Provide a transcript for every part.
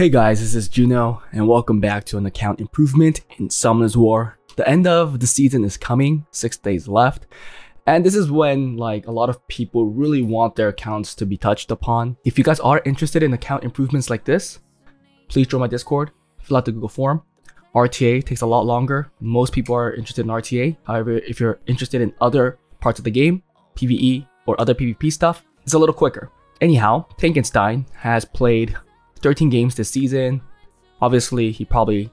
Hey guys, this is Juno, and welcome back to an account improvement in Summoners War. The end of the season is coming, six days left, and this is when like a lot of people really want their accounts to be touched upon. If you guys are interested in account improvements like this, please join my Discord, fill out the Google form. RTA takes a lot longer. Most people are interested in RTA. However, if you're interested in other parts of the game, PvE, or other PvP stuff, it's a little quicker. Anyhow, Tankenstein has played 13 games this season. Obviously, he probably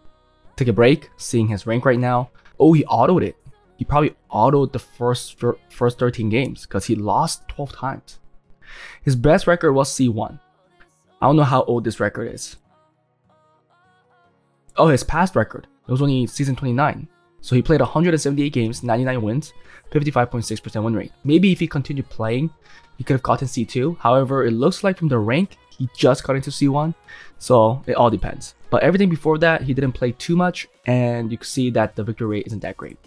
took a break, seeing his rank right now. Oh, he autoed it. He probably autoed the first first 13 games because he lost 12 times. His best record was C1. I don't know how old this record is. Oh, his past record. It was only season 29. So he played 178 games, 99 wins, 55.6% win rate. Maybe if he continued playing, he could have gotten C2. However, it looks like from the rank, he just got into C1. So it all depends. But everything before that, he didn't play too much, and you can see that the victory rate isn't that great.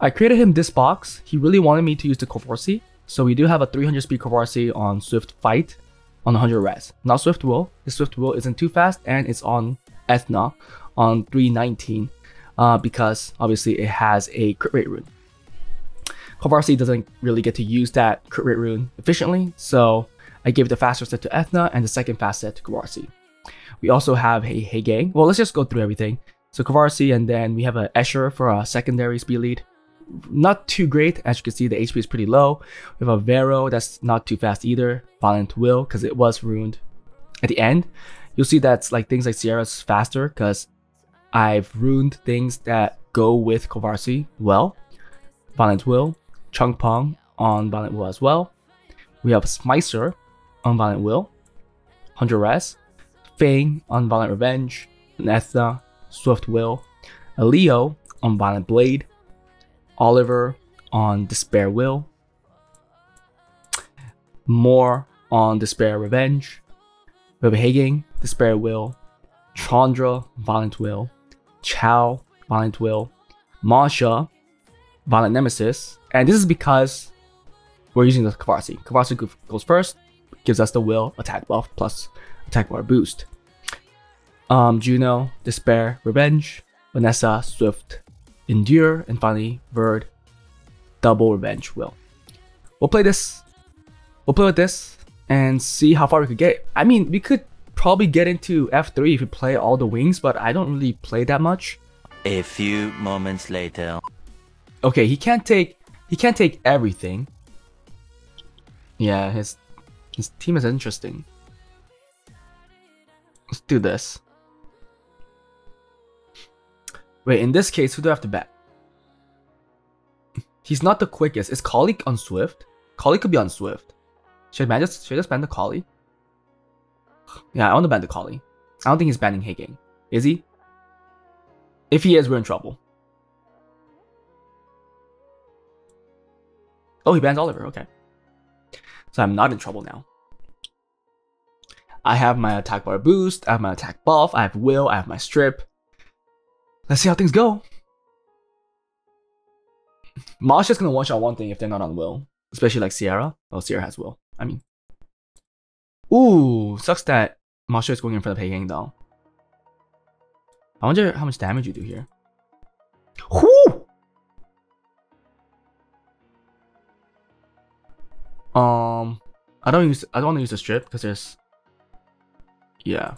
I created him this box. He really wanted me to use the Kovarci. So we do have a 300 speed Kovarci on Swift Fight on 100 res. Not Swift Will. The Swift Will isn't too fast, and it's on Ethna on 319 uh, because obviously it has a crit rate rune. Kovarci doesn't really get to use that crit rate rune efficiently, so I gave the faster set to Ethna and the second fast set to Kovarci. We also have a Hei Well, let's just go through everything. So Kovarci and then we have a Escher for a secondary speed lead. Not too great, as you can see the HP is pretty low. We have a Vero that's not too fast either. Violent Will, because it was ruined at the end. You'll see that's like things like Sierra's faster because I've ruined things that go with Kovarci well. Violent Will, Chung Pong on Violent Will as well. We have Smicer on Violent Will, Hunter Res, Fang on Violent Revenge, Nethna, Swift Will, Leo on Violent Blade, Oliver on Despair Will, More on Despair Revenge, Hagen, Despair Will, Chandra, Violent Will, Chow, Violent Will, Masha, Violent Nemesis, and this is because we're using the Kovarci. Kovarci goes first, gives us the Will attack buff plus attack bar boost. Um, Juno, Despair, Revenge, Vanessa, Swift, Endure, and finally Verd, Double Revenge Will. We'll play this. We'll play with this and see how far we could get. I mean, we could probably get into F3 if we play all the wings, but I don't really play that much. A few moments later. Okay, he can't take he can't take everything. Yeah, his team is interesting. Let's do this. Wait, in this case, who do I have to bet? He's not the quickest. Is Kali on Swift? Kali could be on Swift. Should I just should I just ban the Kali? Yeah, I want to ban the Kali. I don't think he's banning Hagang. Is he? If he is, we're in trouble. Oh, he bans Oliver. Okay. So I'm not in trouble now. I have my attack bar boost, I have my attack buff, I have will, I have my strip. Let's see how things go. Mosh just gonna one shot one thing if they're not on will. Especially like Sierra. Oh, Sierra has will. I mean, Ooh, sucks that Masha is going in for the Pei though. I wonder how much damage you do here. Whoo! Um, I don't use. I don't want to use the strip because there's. Yeah.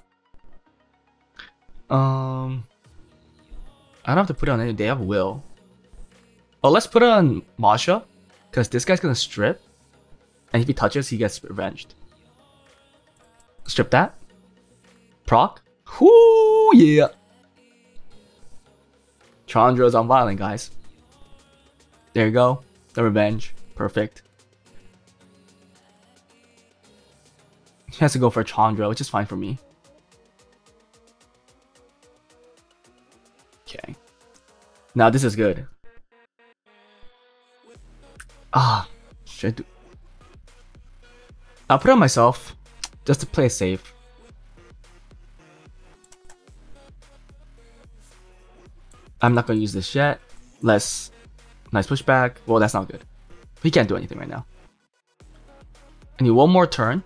Um, I don't have to put it on any. They have will. Oh, let's put on Masha, because this guy's gonna strip, and if he touches, he gets revenged. Strip that. Proc. Whoo, yeah. Chandra's on violent, guys. There you go. The revenge. Perfect. He has to go for Chandra, which is fine for me. Okay. Now this is good. Ah, should I do... I'll put on myself just to play safe. I'm not gonna use this yet. Let's nice pushback. Well, that's not good. He can't do anything right now. I need one more turn.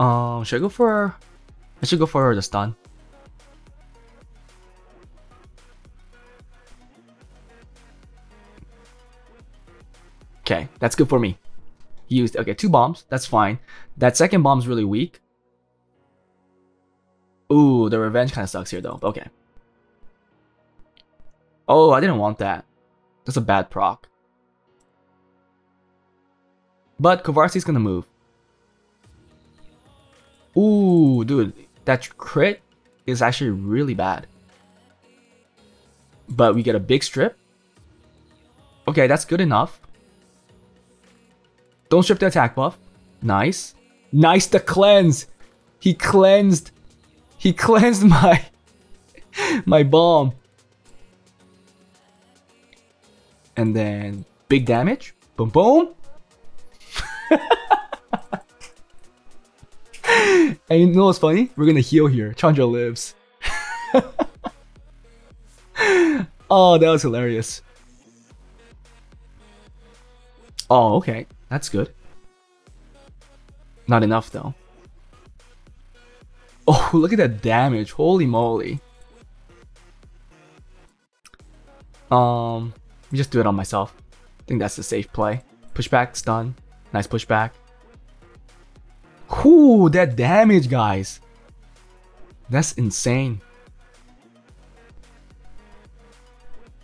Um, should I go for? I should go for the stun. Okay, that's good for me. He used okay two bombs. That's fine. That second bomb's really weak. Ooh, the revenge kind of sucks here though. Okay. Oh, I didn't want that. That's a bad proc. But Kovarci's gonna move. Ooh, dude, that crit is actually really bad. But we get a big strip. Okay, that's good enough. Don't strip the attack buff. Nice. Nice to cleanse. He cleansed. He cleansed my my bomb. And then big damage. Boom boom. and you know what's funny? We're gonna heal here. Chandra lives. oh, that was hilarious. Oh, okay. That's good. Not enough though. Oh, look at that damage. Holy moly. Um, just do it on myself. I think that's the safe play. Pushback, stun. Nice pushback. Ooh, that damage, guys. That's insane.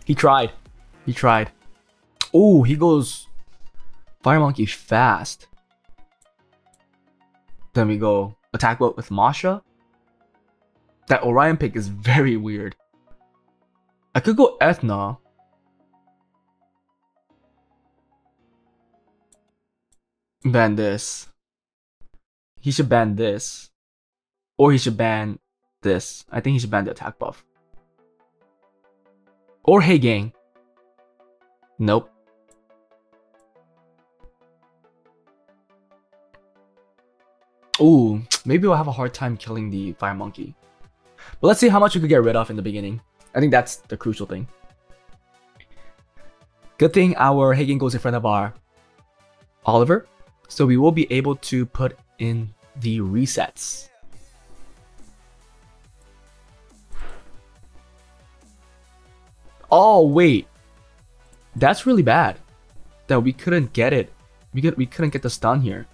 He tried. He tried. Oh, he goes Fire Monkey fast. Then we go attack boat with Masha. That Orion pick is very weird. I could go Ethna. Ban this. He should ban this. Or he should ban this. I think he should ban the attack buff. Or Hey Gang. Nope. Ooh, maybe we'll have a hard time killing the Fire Monkey. But let's see how much we could get rid of in the beginning. I think that's the crucial thing. Good thing our Hagen goes in front of our Oliver. So we will be able to put in the resets. Oh, wait. That's really bad. That we couldn't get it. We, could, we couldn't get the stun here.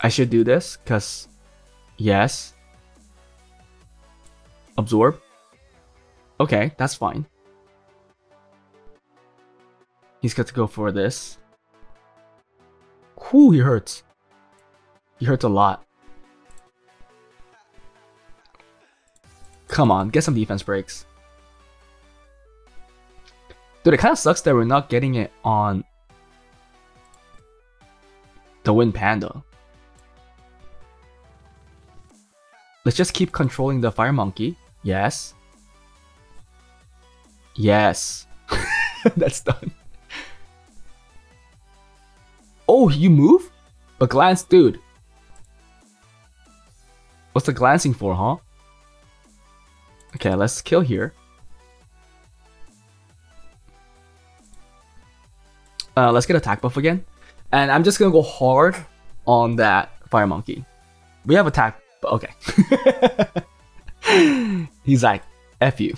I should do this because yes. Absorb. Okay, that's fine. He's got to go for this. Whoo, he hurts. He hurts a lot. Come on, get some defense breaks. Dude, it kind of sucks that we're not getting it on the Wind Panda. Let's just keep controlling the fire monkey. Yes. Yes. That's done. Oh, you move? But glance, dude. What's the glancing for, huh? Okay, let's kill here. Uh, let's get attack buff again. And I'm just gonna go hard on that fire monkey. We have attack but okay. He's like, F you.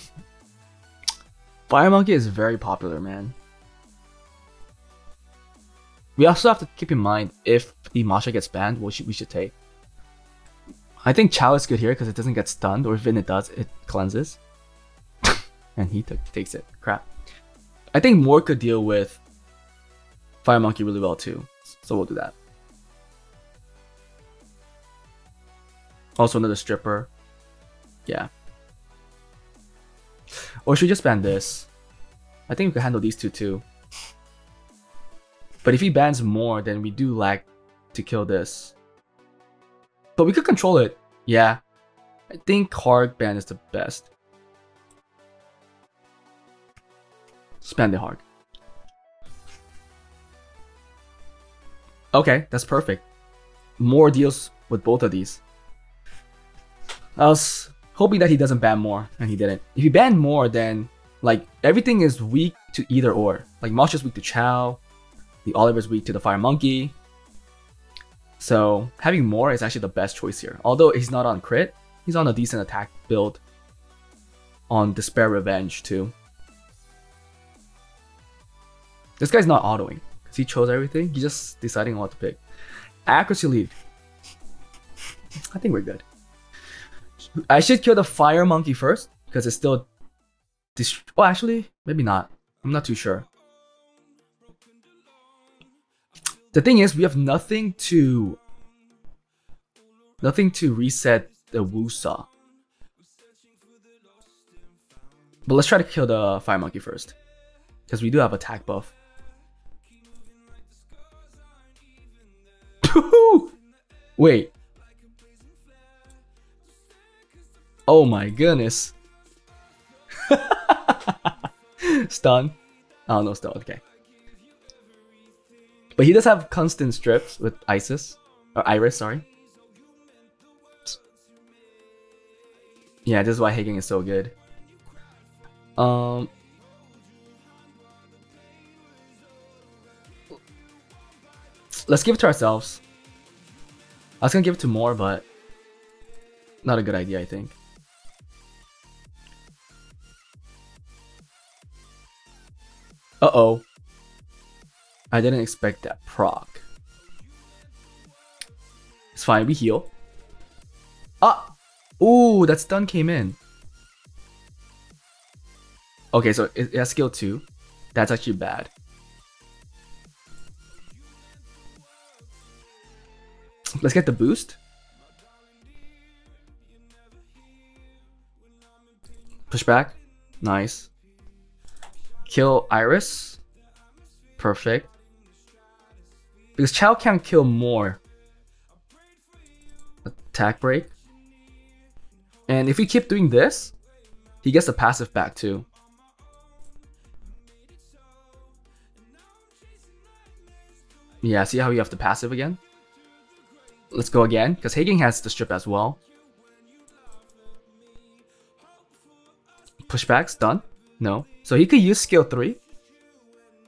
Fire Monkey is very popular, man. We also have to keep in mind if the Masha gets banned, what should, we should take. I think Chow is good here because it doesn't get stunned, or even it does, it cleanses. and he takes it. Crap. I think Moore could deal with Fire Monkey really well too, so we'll do that. Also another stripper. Yeah. Or should we just ban this? I think we can handle these two too. But if he bans more, then we do lag to kill this. But we could control it. Yeah. I think hard ban is the best. Spend it hard. Okay, that's perfect. More deals with both of these. Was hoping that he doesn't ban more, and he didn't. If he banned more, then Like everything is weak to either or. Like Mosh is weak to Chow, the Oliver's weak to the Fire Monkey. So having more is actually the best choice here. Although he's not on crit, he's on a decent attack build. On Despair Revenge too. This guy's not autoing because he chose everything. He's just deciding what to pick. Accuracy lead. I think we're good. I should kill the fire monkey first because it's still. Oh, actually, maybe not. I'm not too sure. The thing is, we have nothing to. Nothing to reset the Wusa. But let's try to kill the fire monkey first. Because we do have attack buff. Wait. Oh my goodness. stun. Oh no stun, okay. But he does have constant strips with Isis. Or Iris, sorry. Yeah, this is why Hagen is so good. Um Let's give it to ourselves. I was gonna give it to more, but not a good idea, I think. Uh-oh. I didn't expect that proc. It's fine, we heal. Ah! Ooh, that stun came in. Okay, so it, has skill 2. That's actually bad. Let's get the boost. Push back. Nice. Kill Iris. Perfect. Because Chow can kill more. Attack break. And if we keep doing this, he gets the passive back too. Yeah, see how you have the passive again? Let's go again, because Hagen has the strip as well. Pushbacks, done. No. So he could use skill 3.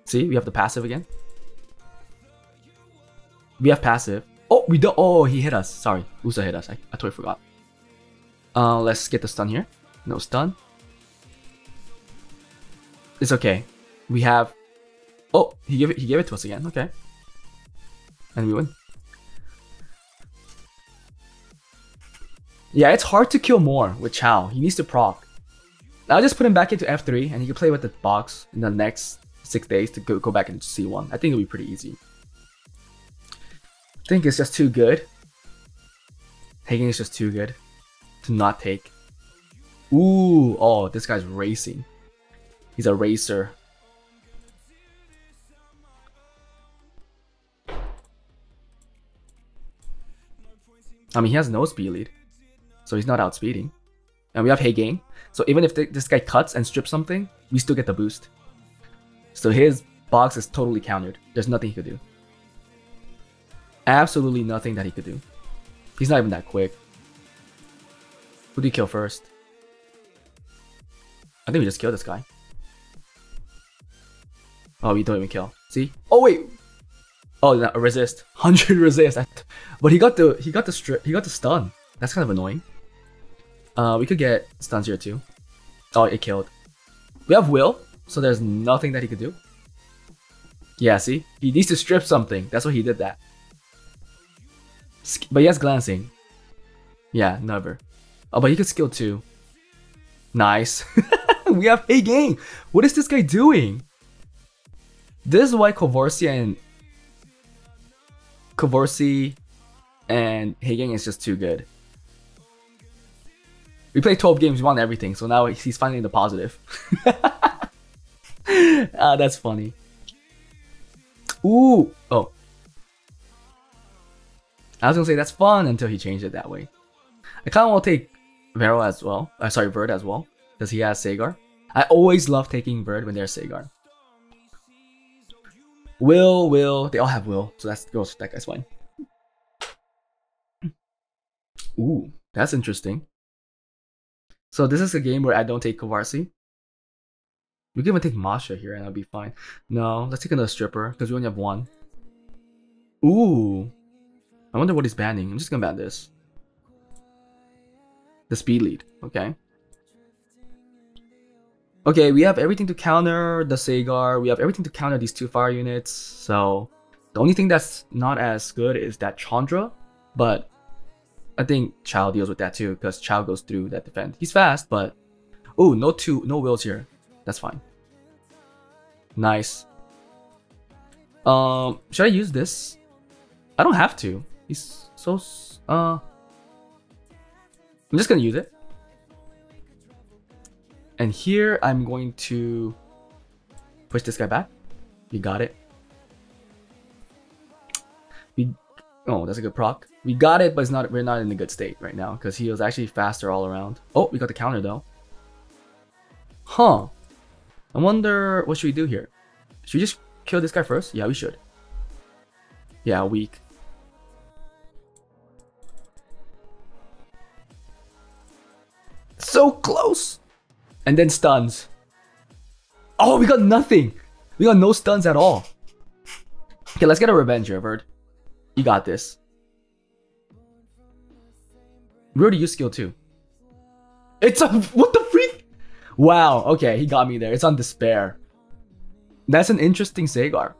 See, we have the passive again. We have passive. Oh, we don't. Oh, he hit us. Sorry, Usa hit us. I, I totally forgot. Uh, let's get the stun here. No stun. It's okay. We have. Oh, he gave it. He gave it to us again. Okay. And we win. Yeah, it's hard to kill more with Chow. He needs to proc. I'll just put him back into F3 and he can play with the box in the next 6 days to go, go back into C1. I think it'll be pretty easy. I think it's just too good. Hagen is just too good to not take. Ooh, oh, this guy's racing. He's a racer. I mean, he has no speed lead so he's not outspeeding. And we have Hagen, so even if this guy cuts and strips something, we still get the boost. So his box is totally countered. There's nothing he could do. Absolutely nothing that he could do. He's not even that quick. Who do you kill first? I think we just kill this guy. Oh, we don't even kill. See? Oh wait. Oh, no, resist. Hundred resist. But he got the he got the strip. He got the stun. That's kind of annoying. Uh, we could get stuns here too. Oh, it killed. We have Will, so there's nothing that he could do. Yeah, see? He needs to strip something. That's why he did that. But he has glancing. Yeah, never. Oh, but he could skill too. Nice. we have a game. What is this guy doing? This is why Kovarci and Kovarci and Hagen is just too good. We played 12 games, we won everything, so now he's finally in the positive. ah, that's funny. Ooh! Oh. I was gonna say that's fun until he changed it that way. I kinda wanna take Vero as well. Uh, sorry, Bird as well. Because he has Sagar. I always love taking Bird when they're Sagar. Will, Will, they all have Will, so that's goes that guy's fine. Ooh, that's interesting. So this is a game where I don't take Kovarci. We can even take Masha here and I'll be fine. No, let's take another stripper because we only have one. Ooh. I wonder what he's banning. I'm just gonna ban this. The speed lead, okay. Okay, we have everything to counter the Sagar. We have everything to counter these two fire units. So the only thing that's not as good is that Chandra, but I think Chow deals with that too because Chow goes through that defense. He's fast, but oh, no two, no wheels here. That's fine. Nice. Um, should I use this? I don't have to. He's so uh. I'm just gonna use it. And here I'm going to push this guy back. We got it. We oh that's a good proc. We got it, but it's not we're not in a good state right now because he was actually faster all around. Oh, we got the counter though. Huh. I wonder what should we do here? Should we just kill this guy first? Yeah, we should. Yeah, weak. So close! And then stuns. Oh, we got nothing! We got no stuns at all. Okay, let's get a revenge here, Verd. You got this. We already used skill 2. It's a- what the freak? Wow, okay, he got me there. It's on despair. That's an interesting Sagar.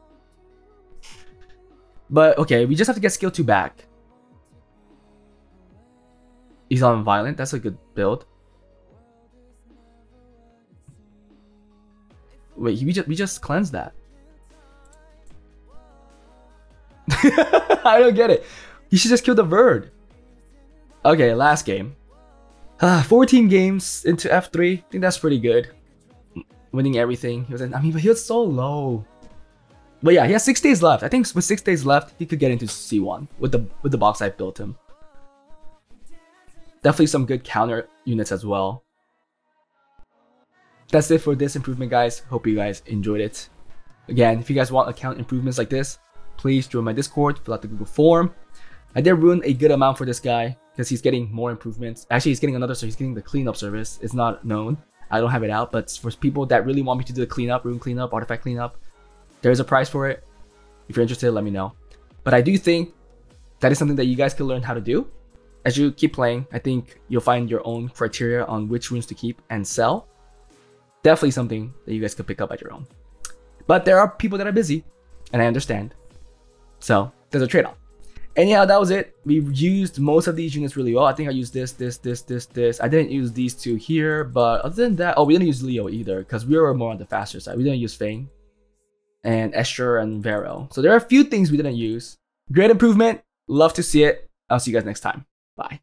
But okay, we just have to get skill 2 back. He's on violent, that's a good build. Wait, we just we just cleansed that. I don't get it. He should just kill the bird. Okay, last game. Uh, 14 games into F3. I think that's pretty good. Winning everything. He was, in, I mean, but he was so low. But yeah, he has six days left. I think with six days left, he could get into C1 with the with the box I built him. Definitely some good counter units as well. That's it for this improvement, guys. Hope you guys enjoyed it. Again, if you guys want account improvements like this, please join my Discord, fill out the Google form. I did ruin a good amount for this guy because he's getting more improvements. Actually, he's getting another, so he's getting the cleanup service. It's not known. I don't have it out, but for people that really want me to do the cleanup, rune cleanup, artifact cleanup, there's a price for it. If you're interested, let me know. But I do think that is something that you guys can learn how to do. As you keep playing, I think you'll find your own criteria on which runes to keep and sell. Definitely something that you guys could pick up at your own. But there are people that are busy, and I understand. So there's a trade-off. Anyhow, that was it. We used most of these units really well. I think I used this, this, this, this, this. I didn't use these two here, but other than that, oh, we didn't use Leo either because we were more on the faster side. We didn't use Fang and Escher and Vero. So there are a few things we didn't use. Great improvement. Love to see it. I'll see you guys next time. Bye.